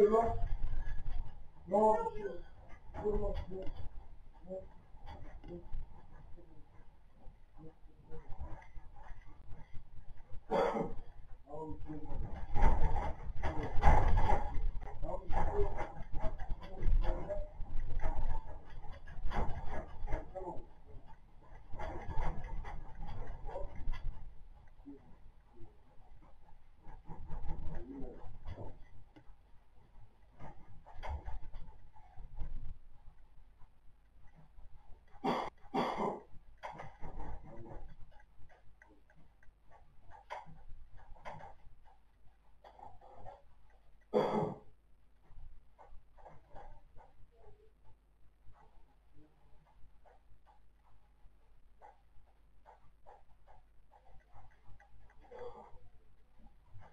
Durma. Ne oldu? Durma.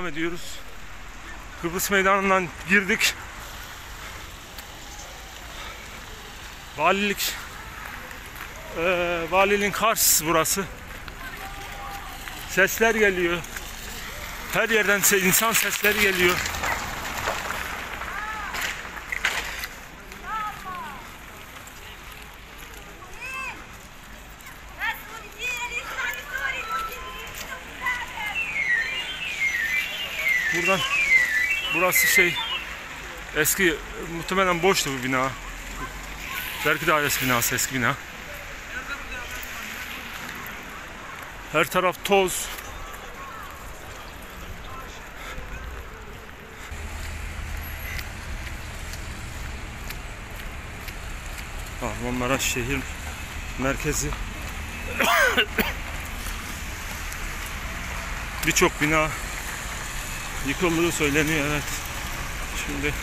Devam ediyoruz. Kıbrıs Meydanı'ndan girdik. Valilik eee valiliğin karşısı burası. Sesler geliyor. Her yerden insan sesleri geliyor. Buradan burası şey eski muhtemelen boştu bu bina. Vergi dairesi binası eski bina. Her taraf toz. Kahramanmaraş şehir merkezi. Birçok bina yıkıldığı söyleniyor evet. Şimdi